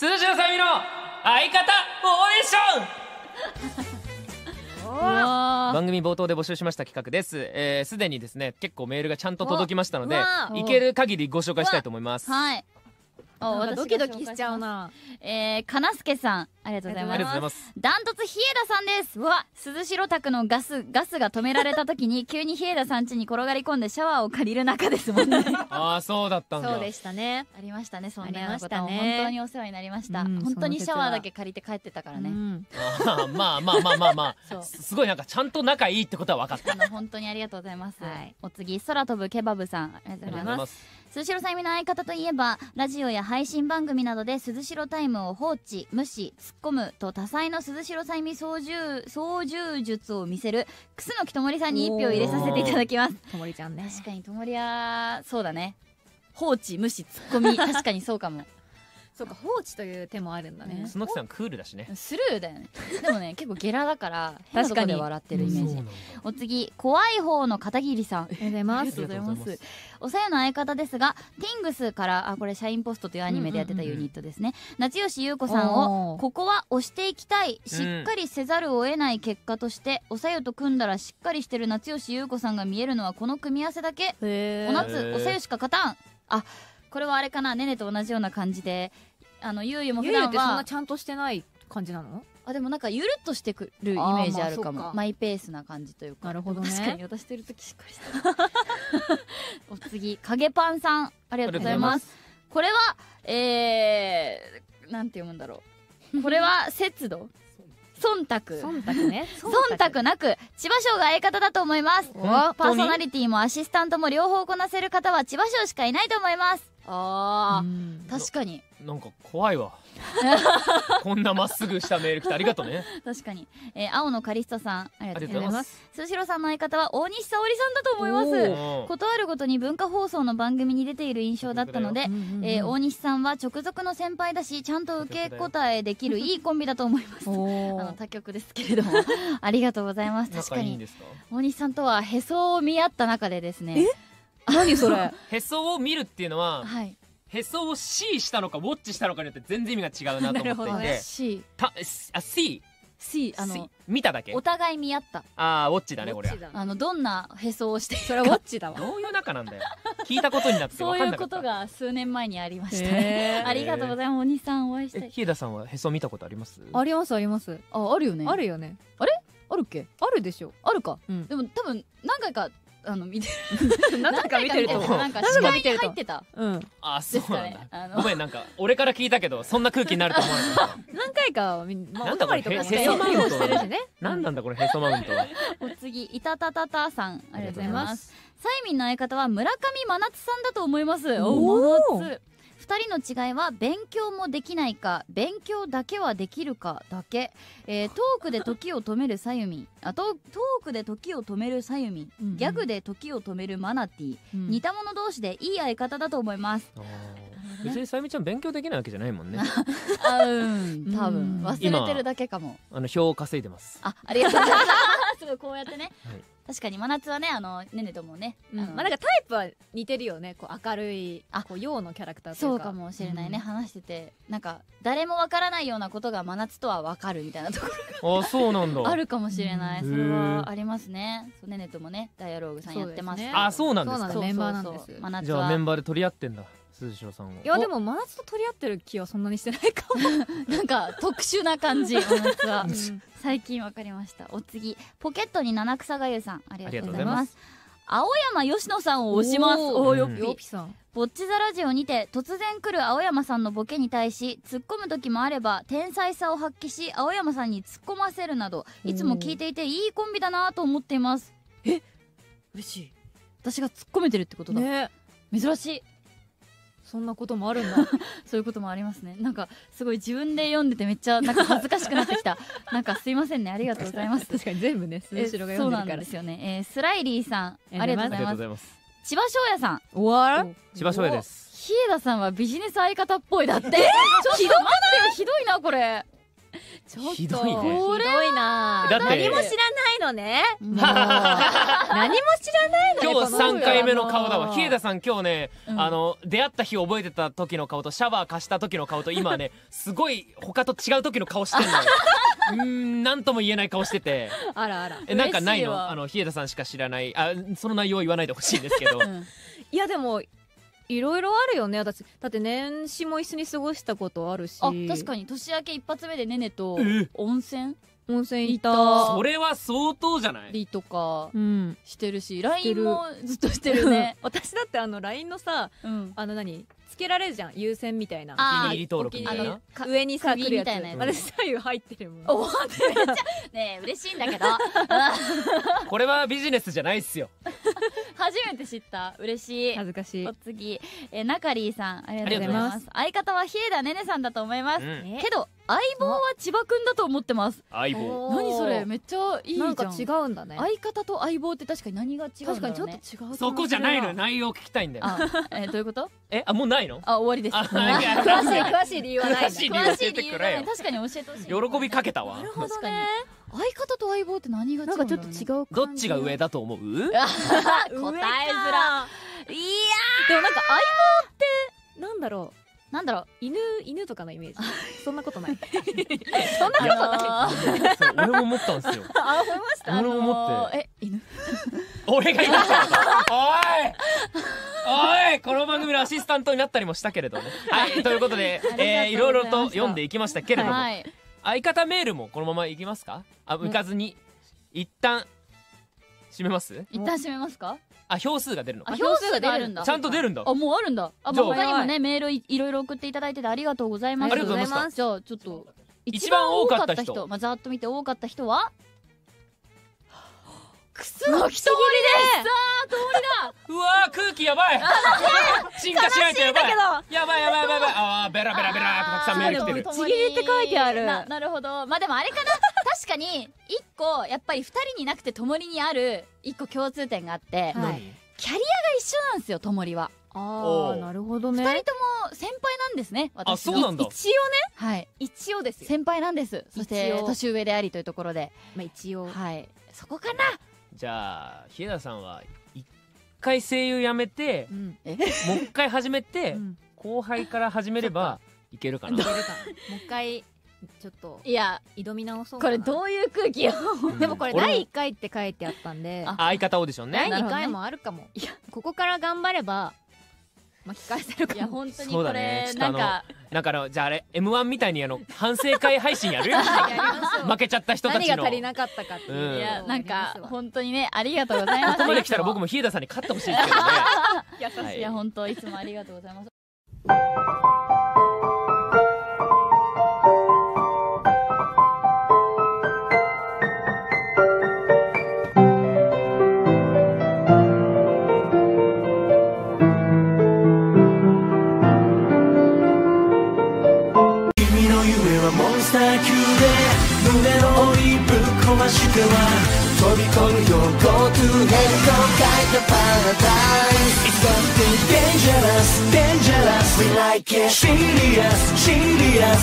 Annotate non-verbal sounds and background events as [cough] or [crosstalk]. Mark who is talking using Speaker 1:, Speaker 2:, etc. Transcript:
Speaker 1: 鈴代さみの相方オーディション [laughs] 番組冒頭で募集しました企画です。えーすで、にですね結構メールがちゃんと届きましたのでいける限りご紹介したいと思います。
Speaker 2: はいあ
Speaker 3: なんかドキドキしちゃうな。
Speaker 2: えー、かなすけさんありがとうござい
Speaker 1: あ
Speaker 2: ます。
Speaker 1: りがとうございます。
Speaker 2: ダントツ日枝さんです。うわ鈴代宅のガスガスが止められた時に [laughs] 急に日枝さん家に転がり込んでシャワーを借りる仲ですもんね。[laughs]
Speaker 1: ああそうだったんだ。
Speaker 3: そうでしたね。
Speaker 2: ありましたねそんなよう
Speaker 3: ありまし
Speaker 2: なことも
Speaker 3: たね。
Speaker 2: 本当にお世話になりました、
Speaker 3: うん
Speaker 2: 本当にシャワーだけ借りて帰ってたからね、
Speaker 3: うん
Speaker 1: あーまあまあまあまあまあす [laughs] すごいなんかちゃんと仲いいってことは分かった。
Speaker 2: 本当にありがとうございます、
Speaker 3: はい。
Speaker 2: お次空飛ぶケバブさんありがとうございます。
Speaker 1: す
Speaker 2: 鈴代さゆみの相方といえばラジオや配信番組などで鈴代タイムを放置無視突っ込むと多彩の鈴代さゆみ操縦操縦術を見せる楠木ともりさんに一票入れさせていただきます。
Speaker 3: ともりちゃんね。
Speaker 2: 確かにともりはそうだね。放置無視突っ込み。確かにそうかも
Speaker 3: そうか放置という手もあるんだね。
Speaker 1: 楠木さんクールだしね。
Speaker 2: スルーだよね。でもね [laughs] 結構ゲラだから変なとこで笑ってるイメージ。お次怖い方の片桐さん。
Speaker 3: ありがとうございま
Speaker 2: あり
Speaker 3: す
Speaker 2: がとうございます。おさやの相方ですがティングスからあこれシャインポストというアニメでやってたユニットですね、夏吉優子さんをここは押していきたい。しっかりせざるを得ない結果として、おさゆと組んだらしっかりしてる夏吉優子さんが見えるのはこの組み合わせだけ。お夏おさゆしか勝たん。あこれはあれかな。ねねと同じような感じであのゆうゆも普
Speaker 3: ゆうゆってそんなちゃんとしてない感じなの？
Speaker 2: あでもなんかゆるっとしてくるイメージあるかも。
Speaker 3: あーまあそっか。
Speaker 2: マイペースな感じというか。
Speaker 3: なるほどね。
Speaker 2: 確かに私といる時しっかりしてる [laughs] お次影パンさんありがとうございます。これはえー、なんて読むんだろう。これは節度？忖度。
Speaker 3: 忖度ね。
Speaker 2: 忖度なく千葉賞が相方だと思います。
Speaker 3: お
Speaker 2: パーソナリティもアシスタントも両方こなせる方は千葉賞しかいないと思います。あ
Speaker 3: うん。
Speaker 2: ー確かに。
Speaker 1: なんか怖いわ [laughs] こんなまっすぐしたメール来てありがとうね。[laughs]
Speaker 2: 確かに、えー青のカリストさんあり
Speaker 1: あ
Speaker 2: がとうございま
Speaker 1: す。す
Speaker 2: 鈴代さんの相方は大西沙織さんだと思います。ことあるごとに文化放送の番組に出ている印象だったので、えー大西さんは直属の先輩だしちゃんと受け答えできるいいコンビだと思います。[laughs] あの他局ですけれども。ありがとうございます。確かに。大西さんとはへそを見合った中でですね。
Speaker 3: 何それ？
Speaker 1: へそを見るっていうのは
Speaker 2: はい
Speaker 1: へそを C したのかウォッチしたのかによって全然意味が違うなと思っていて、[laughs]
Speaker 3: なるほどね。
Speaker 2: C
Speaker 1: たあ C,
Speaker 2: C あ
Speaker 1: C
Speaker 2: の
Speaker 1: 見ただけ。
Speaker 2: お互い見合った。
Speaker 1: ああウォッチだねこれは。
Speaker 3: ウォッチだ
Speaker 2: あのどんなへそをして
Speaker 3: それはウォッチだわ。
Speaker 1: どういう仲なんだよ。聞いたことになって
Speaker 2: そういうこ
Speaker 1: 分かんなかった。
Speaker 2: とが数年前にありました。
Speaker 3: へ
Speaker 2: ね
Speaker 3: ー。
Speaker 2: ありがとうございます。大西さんお会いしたい。
Speaker 1: え日枝さんはへそ見たことあります？
Speaker 3: ありますあります。
Speaker 2: ああるよね。
Speaker 3: あるよね。
Speaker 2: あるっけ？
Speaker 3: あるでしょ。
Speaker 2: あるか。
Speaker 3: うん。
Speaker 2: でも多分何回かあの見て
Speaker 3: 何回か見てると
Speaker 2: 何
Speaker 3: 思う。
Speaker 2: なんか視界に
Speaker 3: 見てると
Speaker 2: 入ってた。
Speaker 3: うん
Speaker 1: あそうなんだ。
Speaker 2: ねあの
Speaker 1: ごめんなんか俺から聞いたけどそんな空気になると思わなかった
Speaker 3: 何回かはみんまあ
Speaker 1: なんだ
Speaker 3: お泊まりとか
Speaker 1: これ
Speaker 3: して
Speaker 1: へへそマウン
Speaker 3: してるしね
Speaker 1: 何なんだこれへそマウントは？
Speaker 2: お次いたたたたさんありがとうございま
Speaker 3: す。
Speaker 2: サイミンの相方は村上真夏さんだと思います。お
Speaker 3: おー
Speaker 2: 真夏二人の違いは勉強もできないか勉強だけはできるかだけ、えートークで時を止めるさゆみ。んあとトークで時を止めるさゆみ。ん、
Speaker 3: うんうん。
Speaker 2: ギャグで時を止めるマナティー、
Speaker 3: うん。
Speaker 2: 似た者同士でいい相方だと思います。
Speaker 1: 別にさゆみちゃん勉強できないわけじゃないもんね。
Speaker 2: あ [laughs] うん多分。
Speaker 3: うん。
Speaker 2: 忘れてるだけかも。
Speaker 1: あの票を稼いでます。
Speaker 2: あありがとうございますすごいこうやってね、
Speaker 1: はい。
Speaker 2: 確かに真夏はねあのねねともね、
Speaker 3: うん。
Speaker 2: あの
Speaker 3: まあなんかタイプは似てるよね。こう明るい
Speaker 2: あ。
Speaker 3: こう陽のキャラクターといか。
Speaker 2: そううかもしれないね、
Speaker 3: うん。
Speaker 2: 話してて。なんか誰もわからないようなことが真夏とはわかるみたいなところ
Speaker 1: あそうなんだ。
Speaker 2: があるかもしれない、
Speaker 1: うん
Speaker 2: それはありますね。そうねねともねダイアローグさんやってます。
Speaker 3: すね。
Speaker 1: あそうなんですか。
Speaker 3: そうなんです。メンバーなんです。
Speaker 2: 真夏
Speaker 1: じゃあメン
Speaker 2: は
Speaker 1: バーで取り合ってんだ鈴代さんは？い
Speaker 3: やでも真夏と取り合ってる気はそんなにしてないかも。[laughs]
Speaker 2: なんか特殊な感じ真夏は。
Speaker 3: うん。
Speaker 2: 最近わかりました。お次。ポケットに七草がゆさんありがとうございま
Speaker 1: ます。
Speaker 2: 青山佳乃さんを推します。
Speaker 3: おー。
Speaker 2: おーよっ
Speaker 1: うん
Speaker 2: ぴ
Speaker 3: よぴさん。
Speaker 2: ぼっちザラジオにて突然来る青山さんのボケに対し突っ込む時もあれば天才さを発揮し青山さんに突っ込ませるなどいつも聞いていていいコンビだなと思っています。え嬉しい。私が突っ込めてるってことだ、
Speaker 3: ね。
Speaker 2: 珍しい
Speaker 3: そんなこともあるんだ。[laughs]
Speaker 2: そういうこともありますね。なんかすごい自分で読んでてめっちゃなんか恥ずかしくなってきた。[laughs] なんかすいませんね。ありがとうございます。
Speaker 3: 確かに全部ね
Speaker 2: え
Speaker 3: 鈴代が
Speaker 2: そうなん
Speaker 3: 読んでるから。
Speaker 2: ですよね、えースライリーさんありがとうご
Speaker 1: ありがとう
Speaker 2: ざいます
Speaker 1: ございます。
Speaker 2: 千葉翔也さん。
Speaker 1: 千葉翔也です。
Speaker 2: 日枝さんはビジネス相方っぽい。だって。ひど待って。よひどいなこれ。ちょっと
Speaker 1: ひどいね。
Speaker 2: これ
Speaker 3: ひどいな
Speaker 1: だって
Speaker 3: 何も知らないのね。
Speaker 2: もう
Speaker 3: 何も知らないのね
Speaker 1: 今日3回目の顔だわ。
Speaker 3: こ
Speaker 1: 日枝さん今日ね、
Speaker 2: うん。
Speaker 1: あの出会った日覚えてた時の顔とシャワー貸した時の顔と今ねすごい他と違う時の顔してんのよ。[laughs] うーん何とも言えない顔してて。
Speaker 3: あらあら。
Speaker 1: えなんかないの？あの日枝さんしか知らない。あその内容は言わないでほしいんですけど。
Speaker 2: うん。
Speaker 3: いやでもいろいろあるよね私。だって年始も一緒に過ごしたことあるし。
Speaker 2: あ確かに。年明け一発目でねねと
Speaker 1: え
Speaker 2: 温泉？
Speaker 3: 温泉行っ
Speaker 2: た。
Speaker 3: た。
Speaker 1: それは相当じゃない？
Speaker 2: りとか
Speaker 3: うん。
Speaker 2: してるし LINE もずっとしてるね。[laughs]
Speaker 3: 私だってあの LINE のさ
Speaker 2: うん。
Speaker 3: あの何？つけられるじゃん。優先みたいな。
Speaker 2: あー
Speaker 1: お気に入り登録みたいな？
Speaker 3: あ上にさ
Speaker 2: 釘
Speaker 3: 来るやつ。
Speaker 2: みたいな
Speaker 3: 私左右入ってるもん。
Speaker 2: お待ってめっちゃねえ嬉しいんだけど。[laughs] [laughs]
Speaker 1: これはビジネスじゃないっすよ
Speaker 2: 初めて知った。嬉しい。
Speaker 3: 恥ずかしい。
Speaker 2: お次、えー、ナカリーさんありがとうございます。相方は日枝ねねさんだと思います、
Speaker 1: うん。
Speaker 2: けど相棒は千葉くんだと思ってます。
Speaker 1: 相棒。
Speaker 2: 何それ？めっちゃいいじゃ
Speaker 3: なんんか違うんだね。
Speaker 2: 相方と相棒って確かに何が違うんだろう、ね、
Speaker 3: 確かにちょっと違う
Speaker 1: そこじゃないの内容聞きたいんだよ。
Speaker 2: あ、えーどういうこと？[laughs]
Speaker 1: えあもうないの？
Speaker 2: あ終わりです。
Speaker 3: 詳しい [laughs] 詳しい理由はない
Speaker 1: 詳しい理由
Speaker 2: 詳しい理由が
Speaker 1: 教えてくれよ。
Speaker 2: ね確かに教えてほしい。
Speaker 1: 喜びかけたわ。
Speaker 3: なるほどね
Speaker 2: 相方と相棒って何が違う
Speaker 3: かちょっと違う
Speaker 1: どっちが上だと思う？[laughs]
Speaker 2: 答えづら。いや
Speaker 3: でもなんか相棒ってなんだろう。
Speaker 2: なんだろう。
Speaker 3: 犬犬とかのイメージ。[laughs] そんなことない。[laughs]
Speaker 2: そんなこと
Speaker 1: あそう俺も思ったんですよ。
Speaker 3: あ思いまし
Speaker 1: 俺も思って。
Speaker 2: え犬？
Speaker 1: 俺が言ったのか。おい。おいこの番組のアシスタントになったりもしたけれどねはいということでえーいろいろと読んでいきましたけれども。
Speaker 2: はい
Speaker 1: 相方メールもこのままいきますか？あ向かずに。一旦閉めます？
Speaker 2: 一旦閉めますか？
Speaker 1: あ票数が出るのか？
Speaker 2: あ票数があるんだ。
Speaker 1: ちゃんと出るんだ。
Speaker 2: あもうあるんだ。あ、
Speaker 1: じゃあ。
Speaker 2: まあ、他にもねメールいいろいろ送っていただいててありがとうございます。
Speaker 1: ありがとうございました
Speaker 2: じゃあちょっと
Speaker 1: 一番多かった人。
Speaker 2: まあ、ざーっと見て多かった人は？
Speaker 3: くす
Speaker 2: の一人
Speaker 1: うわー空気やばい。進化しないとやばい。やばいやばいやばいやばい。あーベラベラベラってたくさんメール来てる。
Speaker 3: ちぎりって書いてある。
Speaker 2: ななるほど。まあでもあれかな。確かに一個やっぱり二人になくてともりにある一個共通点があって、
Speaker 3: はい。
Speaker 2: キャリアが一緒なんですよともりは。
Speaker 3: ああなるほどね。
Speaker 2: 二人とも先輩なんですね私。の
Speaker 1: あそうなんだ。
Speaker 3: 一応ね。
Speaker 2: はい。
Speaker 3: 一応ですよ。
Speaker 2: 先輩なんです。そして
Speaker 3: 一応。
Speaker 2: 年上でありというところで。
Speaker 3: まあ一応。
Speaker 2: はい。そこかな
Speaker 1: じゃあ日枝さんは一回声優やめて
Speaker 3: うん。
Speaker 1: もう一回始めて
Speaker 3: うん。
Speaker 1: 後輩から始めればいけるかな。
Speaker 3: いけるかもう一回ちょっと。
Speaker 2: いや
Speaker 3: 挑み直そう
Speaker 2: これどういう空気よ
Speaker 1: うん。
Speaker 3: でもこれ
Speaker 1: 俺
Speaker 3: 第1回って書いてあったんで。
Speaker 2: あ。
Speaker 1: 相方オーディション
Speaker 3: 第
Speaker 1: ね
Speaker 3: 2回もあるかも。ここから頑張れば巻き返せるかも。
Speaker 2: いや本当に
Speaker 1: そうだ
Speaker 2: これ
Speaker 1: ねちょっとあの
Speaker 2: なんか。
Speaker 1: だからじゃああれ m 1みたいにあの反省会配信やる？[laughs] 負けちゃった人たちの。
Speaker 3: 何が足りなかったかっていう。
Speaker 1: うん。
Speaker 2: いやなんか本当にねありがとうございます。
Speaker 1: ここまで来たら僕も日枝さんに勝ってほしいですけどね。[laughs]
Speaker 3: 優しい。
Speaker 1: はい。
Speaker 2: いや本当いつもありがとうございます
Speaker 4: スター級で胸を追いぶっ壊しては飛び込むよ Go to hell と書いたパラダイス It's something dangerous dangerous We like it serious serious